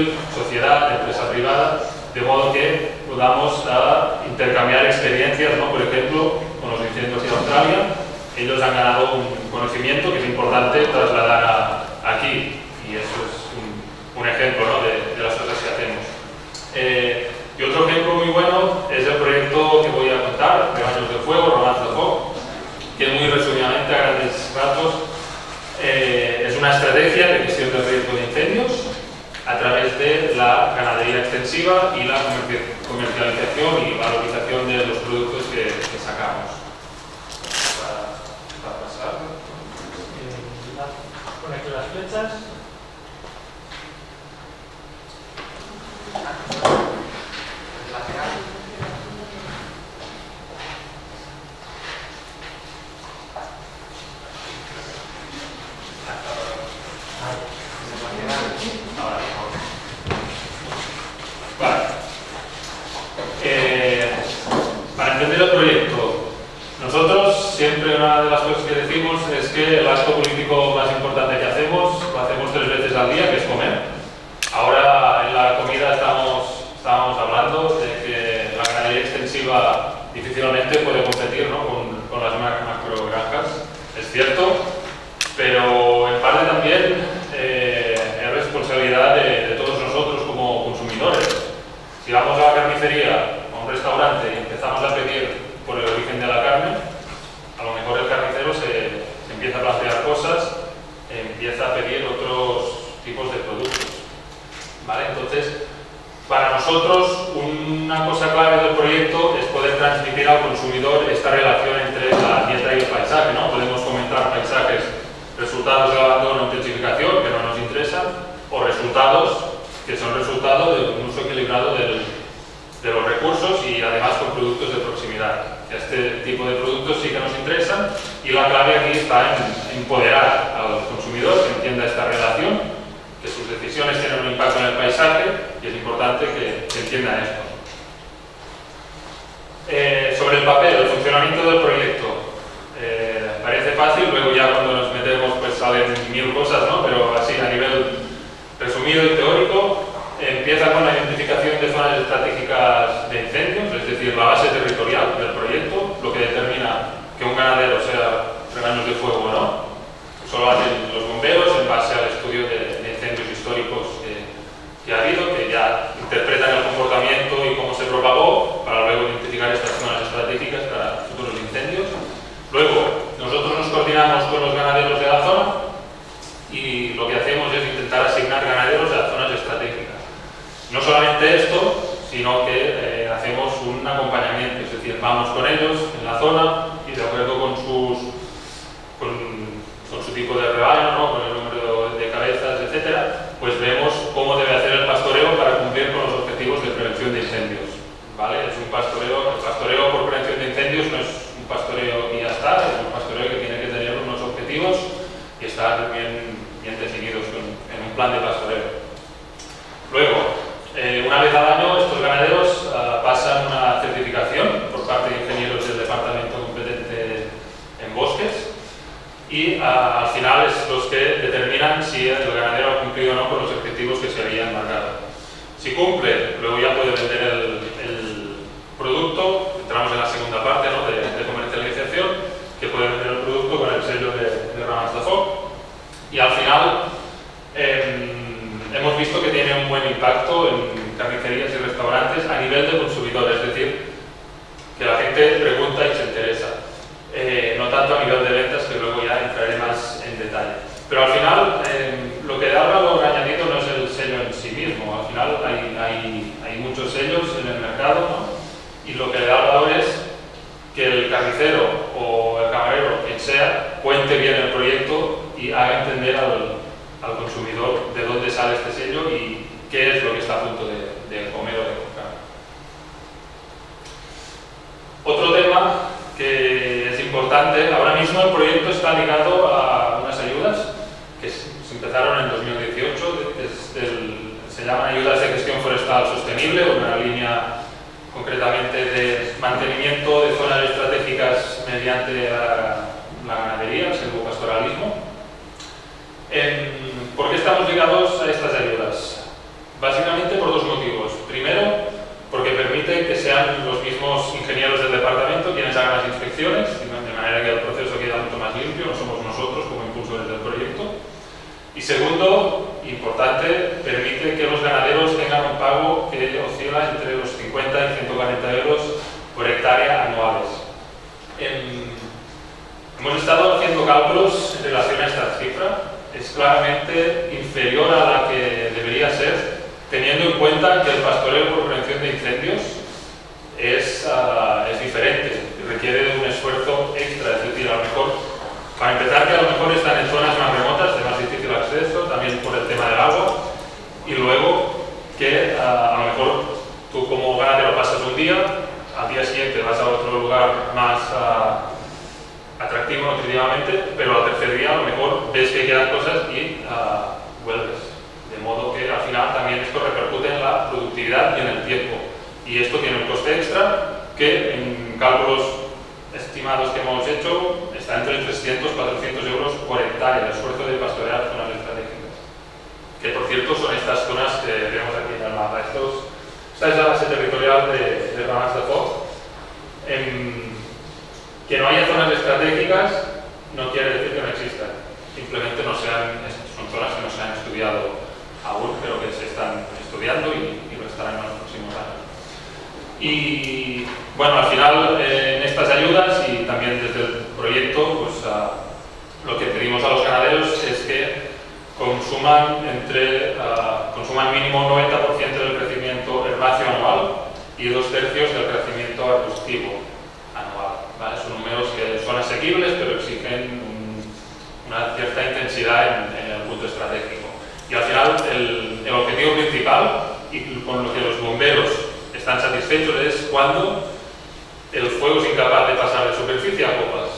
civil, sociedad, empresa privada, de modo que podamos uh, intercambiar experiencias, ¿no? por ejemplo, con los incendios de Australia, ellos han ganado un conocimiento que es importante trasladar a, aquí y eso es un, un ejemplo ¿no? de, de, las cosas que hacemos. Eh, y otro ejemplo muy bueno es el proyecto que voy a contar, Rebaños de Fuego, Romance de Fuego, que muy resumidamente, a grandes rasgos, eh, es una estrategia de gestión del riesgo de incendios a través de la ganadería extensiva y la comercialización y valorización de los productos que, sacamos. Ganaderos de la zona y lo que hacemos es intentar asignar ganaderos a zonas estratégicas. No solamente esto, sino que eh, hacemos un acompañamiento, es decir, vamos con ellos en la zona y de acuerdo con, sus, con, con su tipo de rebaño, ¿no? con el número de cabezas, etc., pues vemos cómo debe hacer el pastoreo para cumplir con los objetivos de prevención de incendios. ¿vale? Es un pastoreo, el pastoreo por prevención de incendios no es un pastoreo y ya está, es un pastoreo que tiene que tener unos objetivos y estar bien, bien definidos en, en un plan de pastoreo. Luego, eh, una vez al año estos ganaderos uh, pasan una certificación por parte de ingenieros del departamento competente en bosques y uh, al final es los que determinan si el ganadero ha cumplido o no con los objetivos que se habían marcado. Si cumple, luego ya puede vender el, el producto, entramos en la segunda parte ¿no? de, de, comercialización, que puede vender el producto con el sello de, de Ramaz y al final eh, hemos visto que tiene un buen impacto en carnicerías y restaurantes a nivel de consumidor, es decir, que la gente pregunta y se interesa. Eh, no tanto a nivel de ventas, que luego ya entraré más en detalle. Pero al final, eh, lo que da valor añadido no es el sello en sí mismo, al final hay, hay, hay muchos sellos en el mercado, ¿no? y lo que le da valor es que el carnicero o el camarero, quien sea, cuente bien el proyecto y haga entender al, al consumidor de dónde sale este sello y qué es lo que está a punto de, de comer o de comprar. Otro tema que es importante, ahora mismo el proyecto está ligado a unas ayudas que se empezaron en 2018, es se llaman ayudas de gestión forestal sostenible, una línea concretamente de mantenimiento de zonas estratégicas mediante la, ganadería, el silvopastoralismo. ¿Por qué estamos ligados a estas ayudas? Básicamente por dos motivos. Primero, porque permite que sean los mismos ingenieros del departamento quienes hagan las inspecciones, de manera que el proceso queda mucho más limpio, no somos nosotros como impulsores del proyecto. Y segundo, importante, permite que los ganaderos tengan un pago que oscila entre los 50 y 140 euros por hectárea anuales. hemos estado haciendo cálculos en relación a esta cifra. Es claramente inferior a la que debería ser teniendo en cuenta que el pastoreo por prevención de incendios es, uh, es diferente, requiere de un esfuerzo extra, es decir, a lo mejor, para empezar, que a lo mejor están en zonas más remotas, de más difícil acceso, también por el tema del agua, y luego que uh, a lo mejor tú como ganadero pasas un día, al día siguiente vas a otro lugar más uh, atractivo nutritivamente, pero al tercer día a lo mejor ves que quedan cosas y vuelves. De modo que al final también esto repercute en la productividad y en el tiempo. Y esto tiene un coste extra que en cálculos estimados que hemos hecho está entre 300 y 400 euros por hectárea el esfuerzo de pastorear zonas estratégicas. Que por cierto son estas zonas que vemos aquí en el mapa. Estos, esta es la base territorial de, de Ramas de Fox. que no haya zonas estratégicas no quiere decir que no existan. Simplemente no sean, son zonas que no se han estudiado aún, pero que se están estudiando y, lo estarán en los próximos años. Y bueno, al final eh, en estas ayudas y también desde el proyecto, pues lo que pedimos a los ganaderos es que consuman entre consuman mínimo 90% del crecimiento herbáceo anual y dos tercios del crecimiento arbustivo anual. Son números que son asequibles pero exigen una cierta intensidad en el punto estratégico. Y al final el, objetivo principal y con lo que los bomberos están satisfechos es cuando el fuego es incapaz de pasar de superficie a copas.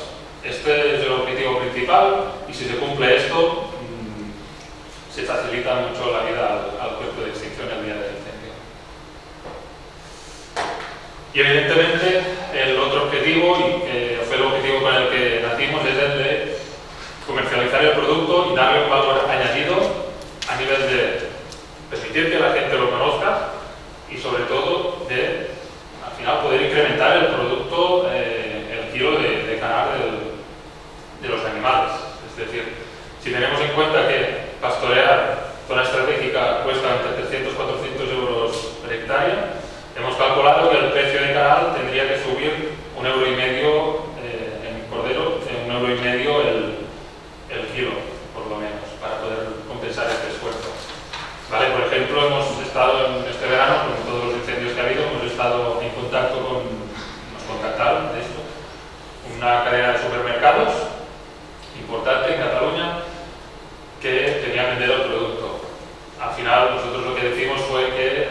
Este es el objetivo principal y si se cumple esto mm, se facilita mucho la vida al, al, cuerpo de extinción el día del incendio. Y evidentemente el otro objetivo, y que fue el objetivo con el que nacimos, es el de comercializar el producto y darle un valor añadido a nivel de permitir que la gente lo conozca y sobre todo de al final poder incrementar el producto, eh, el kilo de, de canal de los animales. Es decir, si tenemos en cuenta que pastorear zona estratégica cuesta entre 300 400 euros por hectárea, hemos calculado que el precio de canal tendría que subir un euro y medio eh, en cordero, un euro y medio el, el kilo este esfuerzo. Por ejemplo, hemos estado en este verano, con todos los incendios que ha habido, hemos estado en contacto con, nos contactaron de esto, una cadena de supermercados importante en Cataluña que tenía vender el producto. Al final nosotros lo que decimos fue que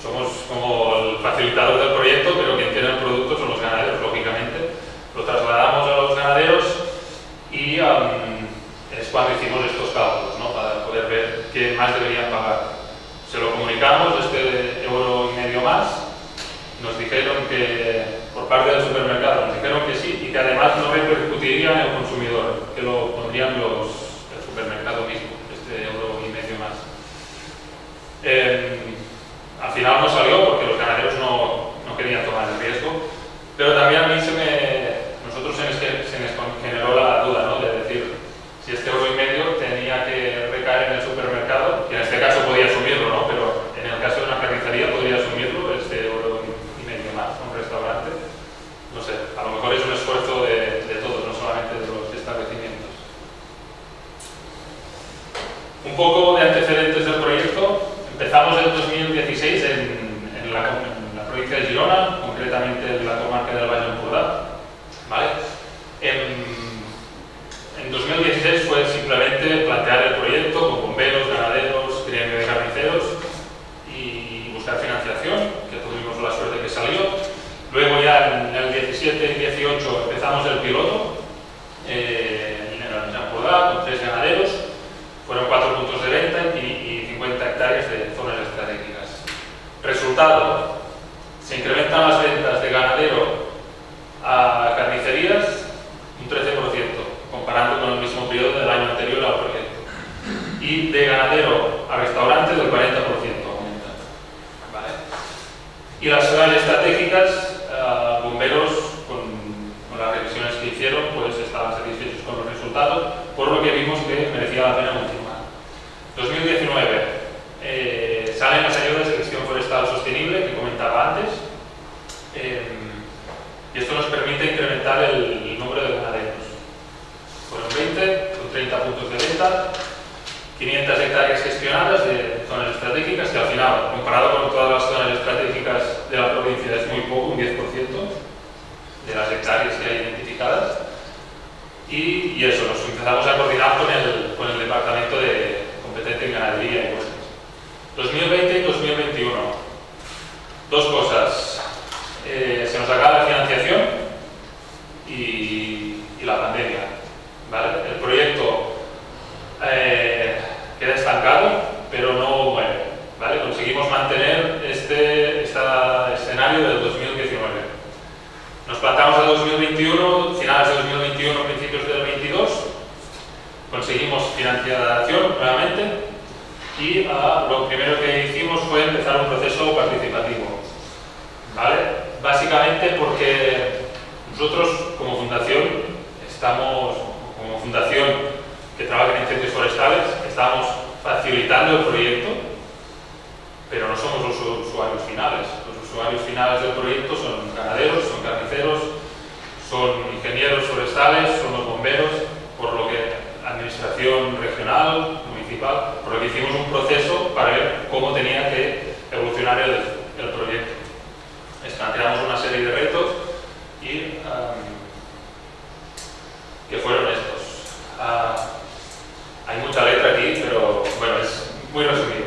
somos como el facilitador del proyecto, pero quien tiene el producto son los ganaderos, lógicamente. Lo trasladamos a los ganaderos y es cuando hicimos estos cálculos, qué más deberían pagar. Se lo comunicamos, este euro y medio más, nos dijeron que, por parte del supermercado, nos dijeron que sí y que además no repercutiría en el consumidor, que lo pondrían los, el supermercado mismo, este euro y medio más. Eh, al final no salió porque los ganaderos no, no, querían tomar el riesgo, pero también a mí se me, nosotros se, se nos generó la duda ¿no? de decir, si este euro y medio tenía que recaer en el supermercado, que en este caso podía asumirlo, ¿no? pero en el caso de una carnicería podría asumirlo este euro y medio más, un restaurante. No sé, a lo mejor es un esfuerzo de, de todos, no solamente de los establecimientos. Un municipal, por lo que hicimos un proceso para ver cómo tenía que evolucionar el, el proyecto. Les planteamos una serie de retos y um, que fueron estos. Uh, hay mucha letra aquí, pero bueno, es muy resumido.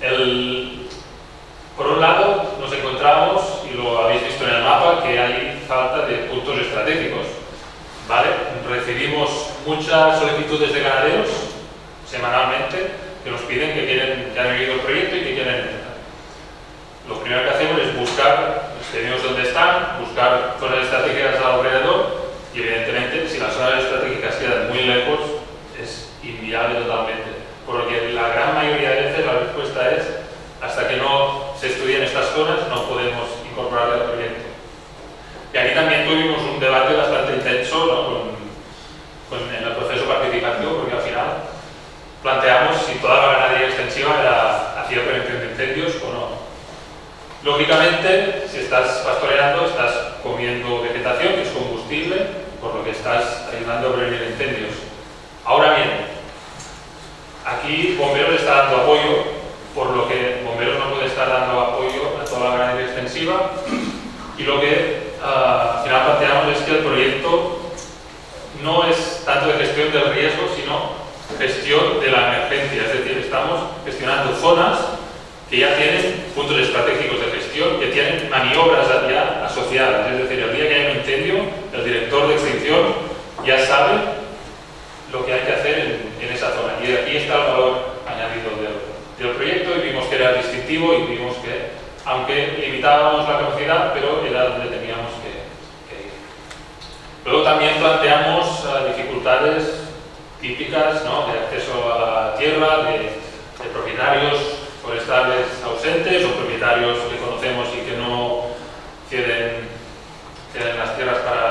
El, por un lado, nos encontramos, y lo habéis visto en el mapa, que hay falta de puntos estratégicos. ¿vale? Recibimos muchas solicitudes de ganaderos semanalmente que nos piden que, quieren, que han elegido el proyecto y que quieren empezar. Lo primero que hacemos es buscar los tenidos donde están, buscar zonas estratégicas alrededor y evidentemente si las zonas no es tanto de gestión del riesgo, sino gestión de la emergencia. Es decir, estamos gestionando zonas que ya tienen puntos estratégicos de gestión, que tienen maniobras ya asociadas. Es decir, el día que haya un incendio, el director de extinción ya sabe lo que hay que hacer en, esa zona. Y aquí está el valor añadido del, proyecto y vimos que era distintivo y vimos que, aunque limitábamos la capacidad, pero era donde teníamos Luego también planteamos eh, dificultades típicas de acceso a la tierra, de, propietarios forestales ausentes o propietarios que conocemos y que no ceden, ceden las tierras para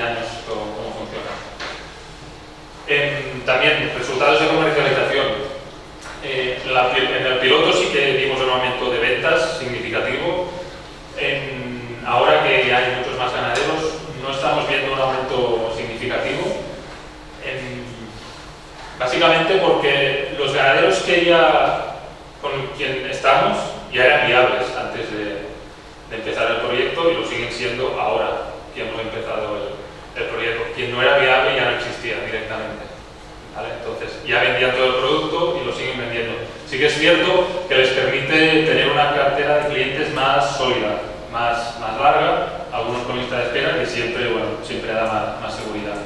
años cómo, cómo funciona. En, también resultados de comercialización. Eh, la, en el piloto sí que vimos un aumento de ventas significativo. En, ahora que hay muchos más ganaderos, no estamos viendo un aumento significativo. En, básicamente porque los ganaderos que ya con quien estamos ya eran viables antes de, de empezar el proyecto y lo siguen siendo ahora que hemos empezado el, Quien no era viable ya no existía directamente. ¿vale? Entonces, ya vendían todo el producto y lo siguen vendiendo. Sí que es cierto que les permite tener una cartera de clientes más sólida, más, más larga, algunos con lista de espera, que siempre, bueno, siempre da más, más seguridad.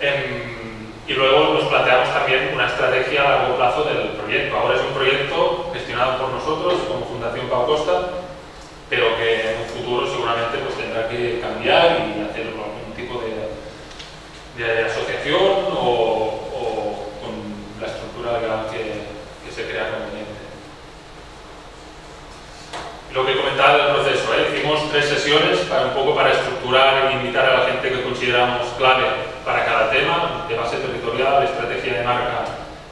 En, y luego nos planteamos también una estrategia a largo plazo del proyecto. Ahora es un proyecto gestionado por nosotros como Fundación Pau Costa, pero que en un futuro seguramente pues, tendrá que cambiar y hacer algún tipo de, de asociación o, o, con la estructura que, que se crea conveniente. Lo que comentaba del proceso, ¿eh? hicimos tres sesiones para un poco para estructurar e invitar a la gente que consideramos clave para cada tema, de base territorial, estrategia de marca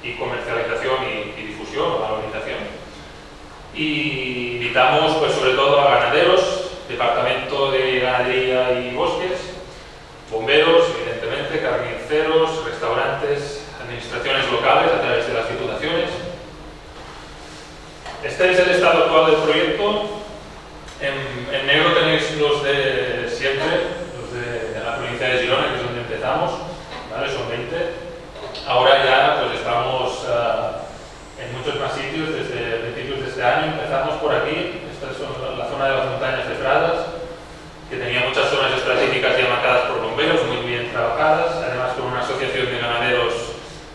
y comercialización y, y difusión o valorización. Y invitamos pues sobre todo a ganaderos, departamento de ganadería y bomberos, carniceros, restaurantes, administraciones locales a través de las diputaciones. Este es el estado actual del proyecto. En, en negro tenéis los de siempre, los de, de la provincia de Girona, que es donde empezamos, ¿vale? son 20. Ahora ya pues estamos uh, en muchos más sitios, desde principios de este año empezamos por aquí, esta es la zona de las montañas de Pradas, que tenía muchas zonas estratégicas ya marcadas por muy bien trabajadas, además con una asociación de ganaderos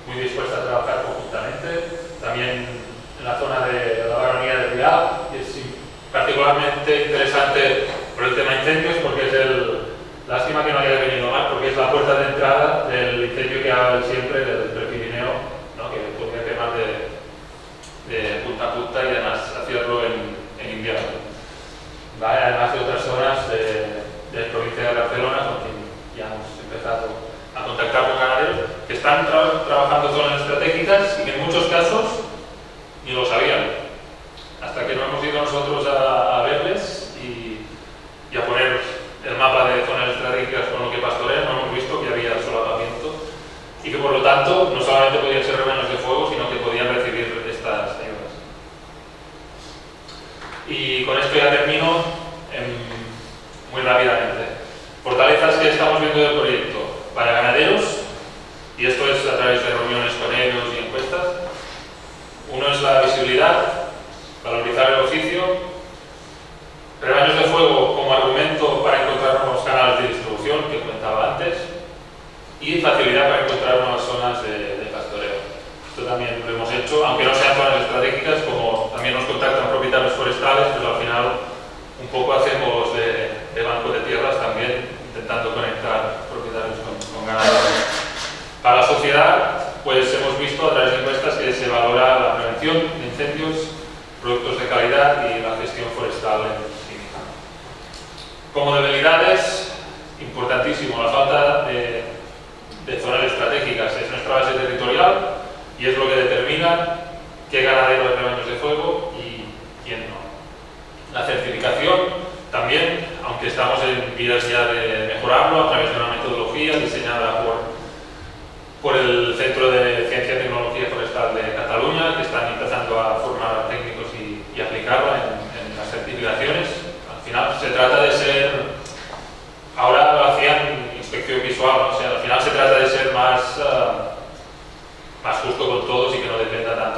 muy dispuesta a trabajar conjuntamente. También en la zona de la baronía de Rial, que es particularmente interesante por el tema incendios, porque es el, lástima que no haya venido más, porque es la puerta de entrada del incendio que habla siempre del Prepirineo, ¿no? que podría quemar de, de punta a punta y además hacerlo en, en invierno. ¿vale? además de otras zonas de, de, provincia de Barcelona ya hemos empezado a contactar con ganaderos que están tra trabajando zonas estratégicas y que en muchos casos ni lo sabían hasta que no hemos ido nosotros a, verles y, y, a poner el mapa de zonas estratégicas con lo que pastorean, no hemos visto que había solapamiento y que por lo tanto no solamente podían ser rebaños de fuego, sino que podían recibir estas ayudas. Y con esto ya termino en, muy rápidamente. Fortalezas que estamos viendo del proyecto para ganaderos, y esto es a través de reuniones con ellos y encuestas. Uno es la visibilidad, valorizar el oficio, rebaños de fuego como argumento para encontrar nuevos canales de distribución, que comentaba antes, y facilidad para encontrar nuevas zonas de, pastoreo. Esto también lo hemos hecho, aunque no sean zonas estratégicas, como también nos contactan propietarios forestales, pero al final un poco hacemos de, de banco de tierras también, intentando conectar propietarios con, con ganaderos. Para la sociedad, pues hemos visto a través de encuestas que se valora la prevención de incendios, productos de calidad y la gestión forestal química. Como debilidades, importantísimo, la falta de, de zonas estratégicas es nuestra base territorial y es lo que determina qué ganadero de rebaños de fuego y quién no. La certificación también, aunque estamos en vías ya de mejorarlo a través de una metodología diseñada por, por el Centro de Ciencia y Tecnología Forestal de Cataluña, que están empezando a formar técnicos y, y aplicarla en, las certificaciones. Al final se trata de ser, ahora lo hacían inspección visual, o sea, al final se trata de ser más, uh, más justo con todos y que no dependa tanto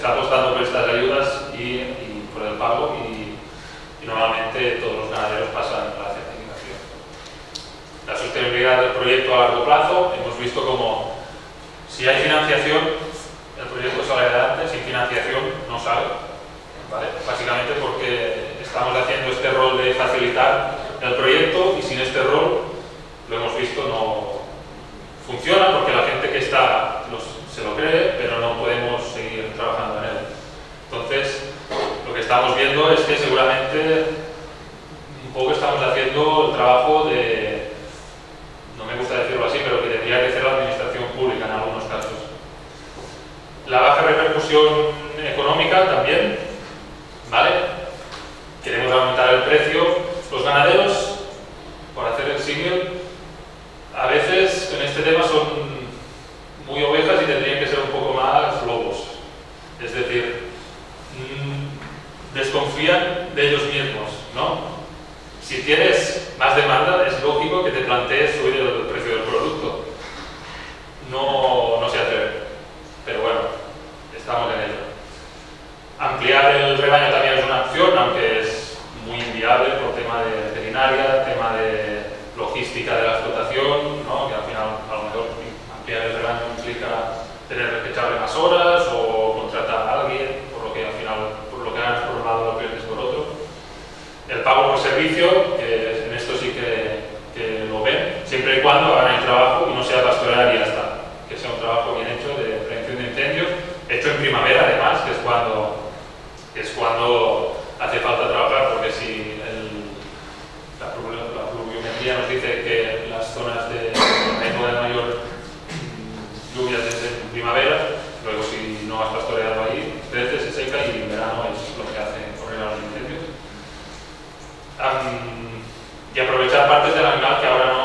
está apostando por estas ayudas y, por el pago y, normalmente todos los ganaderos pasan la certificación. La sostenibilidad del proyecto a largo plazo, hemos visto como si hay financiación, el proyecto sale adelante, sin financiación no sale. Básicamente porque estamos haciendo este rol de facilitar el proyecto y sin este rol, lo hemos visto, no funciona porque la gente que está se lo cree estamos viendo es que seguramente un poco estamos haciendo el trabajo de, no me gusta decirlo así, pero que tendría que hacer la administración pública en algunos casos. La baja repercusión económica también, ¿vale? Queremos aumentar el precio. Los ganaderos, por hacer el símil, a veces en este tema son muy ovejas y tendrían que ser un poco más lobos. Es decir, mm, desconfían de ellos mismos, ¿no? Si tienes más demanda, es lógico que te plantees subir el precio del producto. No, no se atreve. Pero bueno, estamos en ello. Ampliar el rebaño también es una opción, aunque es muy inviable por tema de veterinaria, tema de logística de la explotación, ¿no? que al final a lo mejor ampliar el rebaño implica tener que echarle más horas o contratar a alguien, por lo que al final, por lo que ganas por un lado lo pierdes por otro el pago por servicio, que en esto sí que, lo ven, siempre y cuando hagan el trabajo y no sea pastoral y ya está. Que sea un trabajo bien hecho de prevención de incendios, hecho en primavera además, que es cuando, es cuando hace falta trabajar, porque si la pluviometría nos dice que las zonas de de mayor lluvias es en primavera, luego si no has pastoreado ahí, crece, se seca y en verano es lo que hace correr a los incendios. Y aprovechar partes del animal que ahora no,